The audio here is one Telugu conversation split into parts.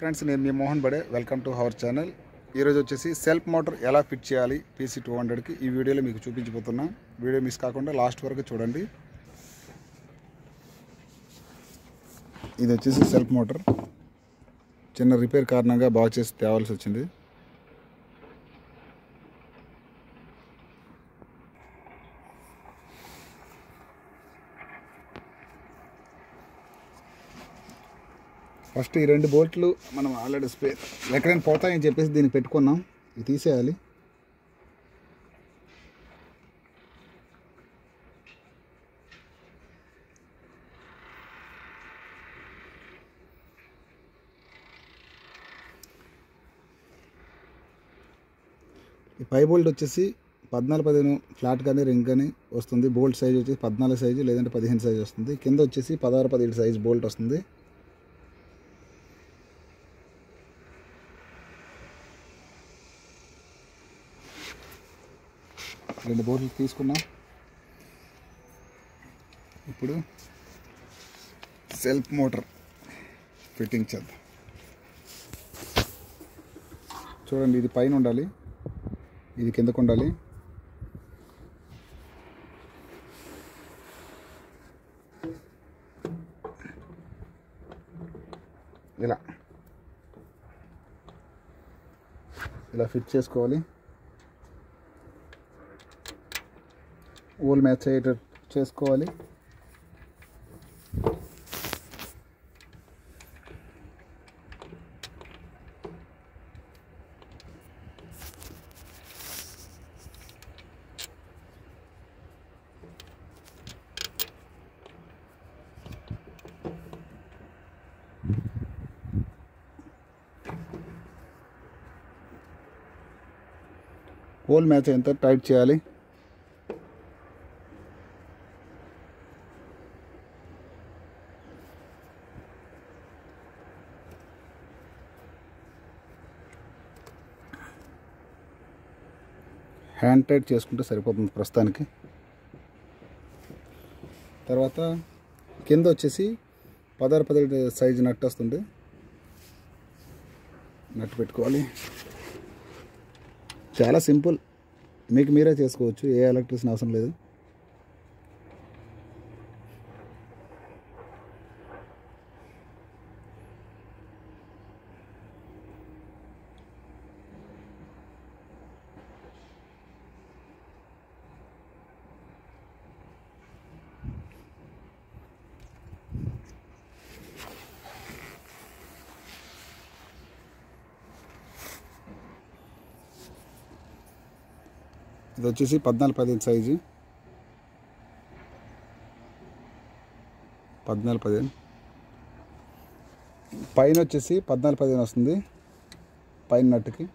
ఫ్రెండ్స్ నేను మీ Mohan Bade. Welcome to our channel. ఈరోజు వచ్చేసి సెల్ఫ్ మోటార్ ఎలా ఫిట్ చేయాలి పీసీ టూ హండ్రెడ్కి ఈ వీడియోలో మీకు చూపించబోతున్నా. వీడియో మిస్ కాకుండా లాస్ట్ వరకు చూడండి. ఇది వచ్చేసి సెల్ఫ్ మోటార్. చిన్న రిపేర్ కారణంగా బాగు చేసి తేవాల్సి వచ్చింది. ఫస్ట్ ఈ రెండు బోల్ట్లు మనం ఆల్రెడీ స్పే ఎక్కడైనా పోతాయని చెప్పేసి దీన్ని పెట్టుకున్నాం. ఇది తీసేయాలి. ఈ పై బోల్ట్ వచ్చేసి పద్నాలుగు పదిహేను ఫ్లాట్ కానీ రింగ్ కానీ వస్తుంది. బోల్ట్ సైజ్ వచ్చేసి పద్నాలుగు సైజు లేదంటే పదిహేను సైజు వస్తుంది. కింద వచ్చేసి పదహారు పదిహేడు సైజ్ బోల్ట్ వస్తుంది. రెండు బోట్లు తీసుకున్నాం. ఇప్పుడు సెల్ఫ్ మోటార్ ఫిట్టింగ్ చేద్దాం. చూడండి ఇది పైన ఉండాలి ఇది కిందకు ఉండాలి. ఇలా. ఇలా ఫిట్ చేసుకోవాలి. ఓల్ మ్యాచ్ అయ్యేటట్టు చేసుకోవాలి హోల్ మ్యాచ్ ఎంత టైట్ చేయాలి హ్యాండ్ టైట్ చేసుకుంటే సరిపోతుంది ప్రస్తుతానికి. తర్వాత కింద వచ్చేసి పదహారు పదిహేడు సైజు నట్టు వస్తుంది. నట్టు పెట్టుకోవాలి. చాలా సింపుల్. మీకు మీరే చేసుకోవచ్చు. ఏ ఎలక్ట్రిషన్ అవసరం లేదు. ఇది వచ్చేసి పద్నాలుగు పదిహేను సైజు. పద్నాలుగు పదిహేను. పైన వచ్చేసి పద్నాలుగు పదిహేను వస్తుంది. పైన నట్టుకి.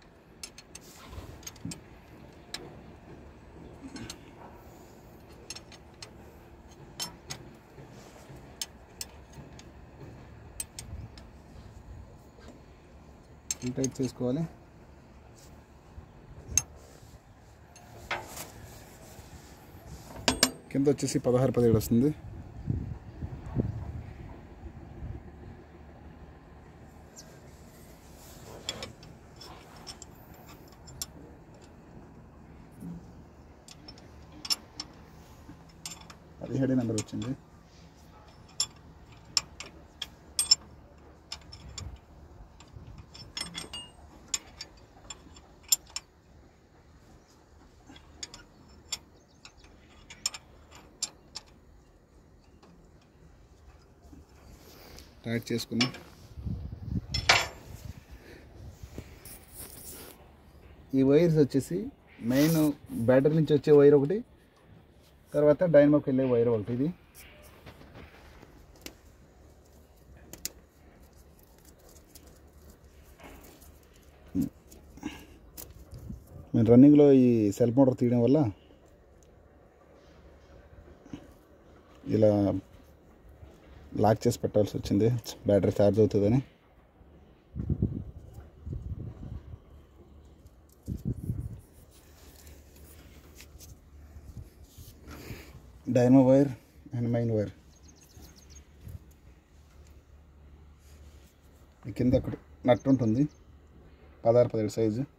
టైట్ చేసుకోవాలి. కింద వచ్చేసి పదహారు పదిహేడు వస్తుంది. పదిహేడు నెంబర్ వచ్చింది. టైట్ చేసుకున్నాం ఈ వైర్స్ వచ్చేసి మెయిన్ బ్యాటరీ నుంచి వచ్చే వైర్ ఒకటి తర్వాత డైనమోకి వెళ్ళే వైర్ ఒకటి ఇది. మేము రన్నింగ్లో ఈ సెల్ఫ్ మోటార్ తీయడం వల్ల ఇలా లాక్ చేసి పెట్టాల్సి వచ్చింది. బ్యాటరీ ఛార్జ్ అవుతుందని. Dynamo wire and main wire. కింద ఒకటి నట్టు ఉంటుంది. పదహారు పదిహేడు size.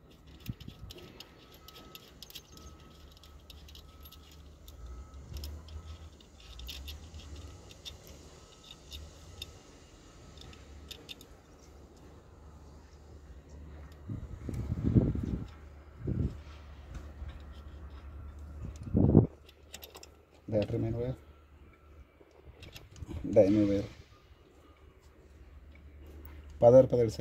Battery main wire dynamo wire పదహారు పదిహేడు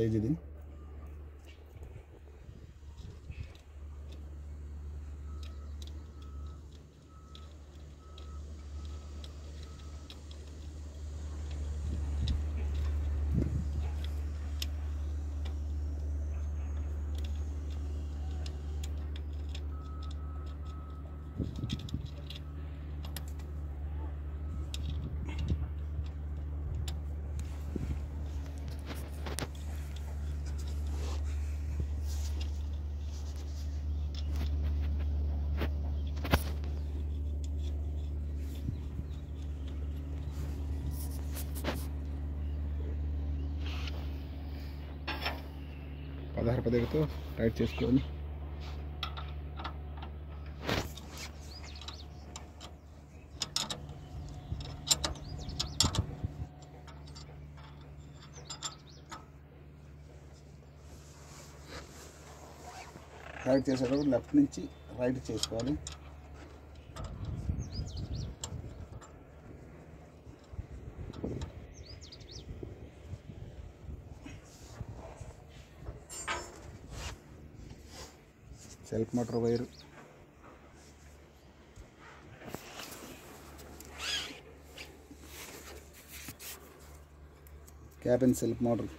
పదహారు పదిహేడుతో టైట్ చేసుకోవాలి రైట్ చేసేటప్పుడు లెఫ్ట్ నుంచి రైట్ చేసుకోవాలి. Self motor wire. Cabin self motor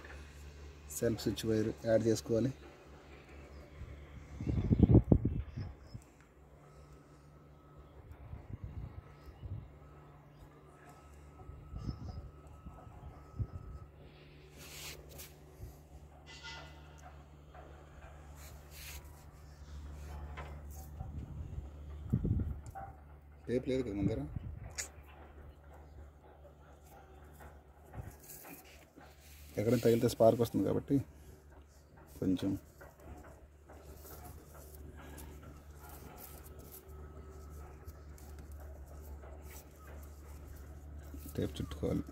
self switch wire add చేసుకోవాలి. టేప్ లేదు కదా ముందర? ఎక్కడైనా తగిలితే స్పార్క్ వస్తుంది కాబట్టి కొంచెం. టేప్ చుట్టుకోవాలి.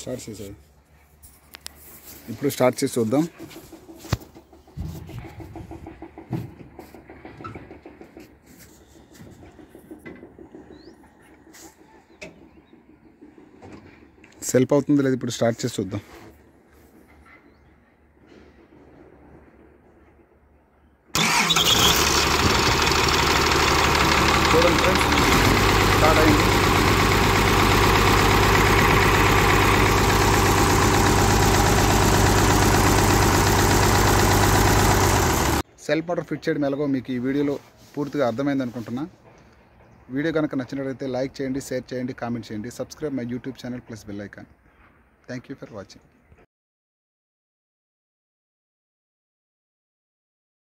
స్టార్ట్ చేసాయి. ఇప్పుడు స్టార్ట్ చేసి చూద్దాం. సెల్ఫ్ అవుతుంది లేదు ఇప్పుడు స్టార్ట్ చేసి చూద్దాం చూడండి ఫ్రెండ్స్ స్టార్ట్ అయింది సెల్ మోటార్ ఫిట్ చేయడం ఎలాగో మీకు ఈ వీడియోలో పూర్తిగా అర్థమైంది అనుకుంటున్నా. వీడియో కనుక నచ్చినట్లయితే లైక్ చేయండి షేర్ చేయండి కామెంట్ చేయండి. Subscribe my YouTube channel plus bell icon. Thank you for watching.